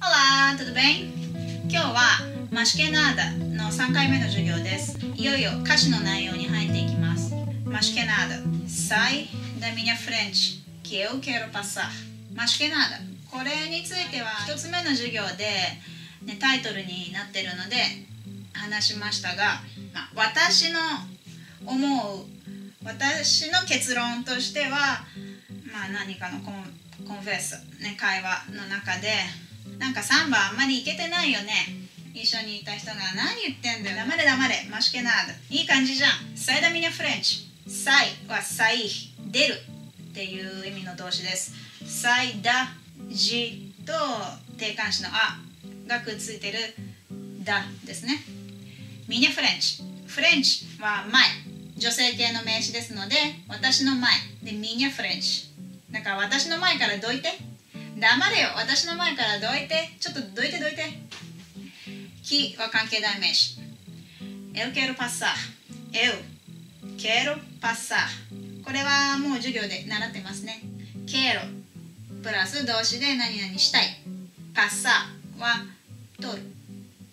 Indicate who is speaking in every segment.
Speaker 1: Olá, tudo bem? 今日はマシケナーダの3回目の授業です。いよいよ歌詞の内容に入っていきます。マシケナーダ Sai da minha frente que eu quero passar. マシケナーダこれについては1つ目の授業で、ね、タイトルになっているので話しましたが、ま、私の思う私の結論としては、まあ、何かのコンフェッス、ね、会話の中でなんかサンバあんまりいけてないよね。一緒にいた人が何言ってんだよ。黙れ黙れ。マシケナード。いい感じじゃん。サイダミニャフレンチ。サイはサイ出る。っていう意味の動詞です。サイダジと定冠詞のあ。がくっついてる。だですね。ミニャフレンチ。フレンチは前。女性系の名詞ですので私の前。でミニャフレンチ。だから私の前からどいて。黙れよ。私の前からどいて。ちょっとどいてどいて。きは関係代名詞。Eu quero passar Eu quero passar これはもう授業で習ってますね。quero プラス動詞で何々したい。passar は通る。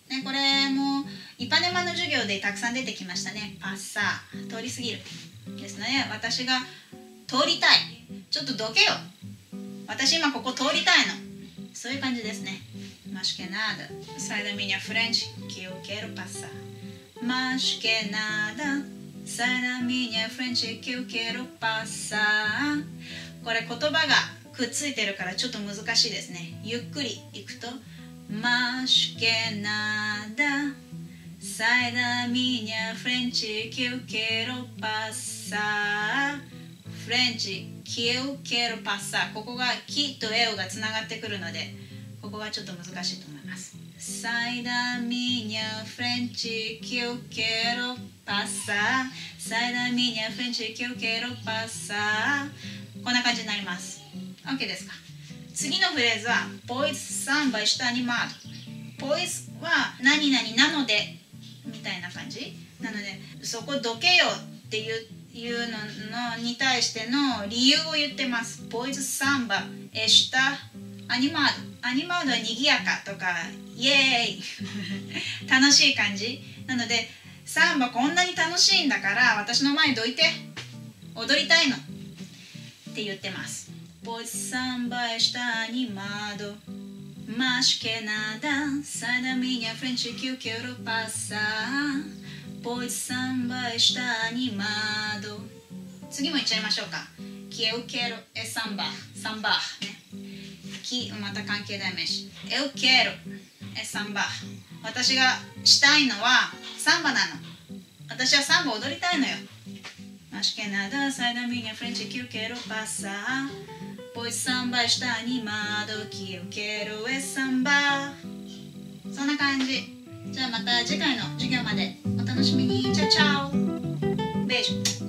Speaker 1: ね、これもイパネマの授業でたくさん出てきましたね。パッサー。通り過ぎる。ですので私が通りたい。ちょっとどけよ。私今ここ通りたいの。そういう感じですね。マシュケナダ。サイダミニャフレンチキヨケロパッサマシュケナダ。サイダミニャフレンチキヨケロパッサこれ言葉がくっついてるからちょっと難しいですね。ゆっくりいくとマシュケナダ。サイダミニャフレンチキヨケロパッサ French que eu quero passar ここが「き」と「え」がつながってくるのでここがちょっと難しいと思います。Sai da minha frente que eu quero passar Sai da minha frente que eu quero passar こんな感じになります。OK ですか？次のフレーズは「ポイズサンバしたアニマード」ポイズは何々なのでみたいな感じ？なのでそこどけよっていういうののに対しての理由を言ってます。ポイズサンバ。エシタアニマードアニマードは賑やかとかイエーイ。楽しい感じ。なのでサンバこんなに楽しいんだから私の前にどいて。踊りたいの。って言ってます。Pois samba está animado Mas que nada sai da minha frente que eu quero passar ポイサンバイシタニ次もいっちゃいましょうか。キエウケロエサンバサンバきまた関係代名詞。エウケロエサンバ私がしたいのはサンバなの。私はサンバ踊りたいのよ。マシケナダサイダミニャフレンチキュケロパサポイサンバイシタニマドキエウケロエサンバそんな感じ。じゃあまた次回の授業までお楽しみに。チャオチャオ。ベージュ。